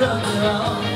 after all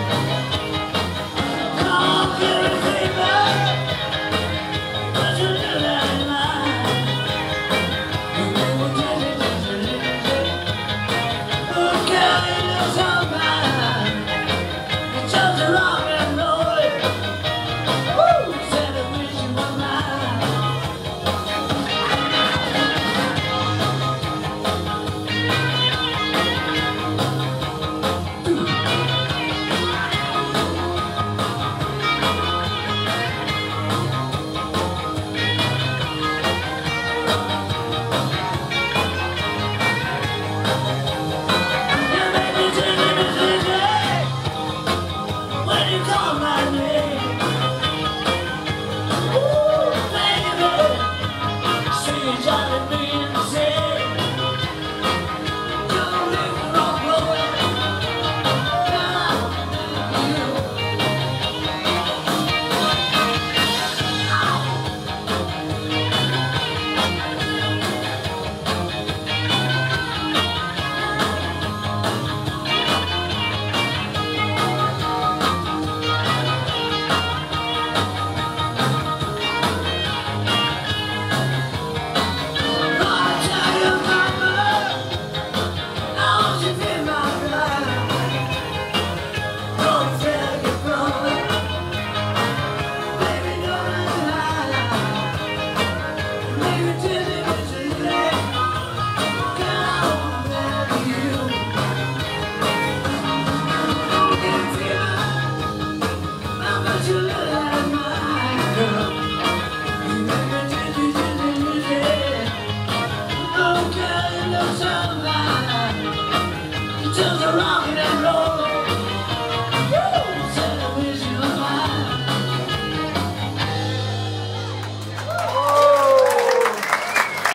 girl, you look so bad.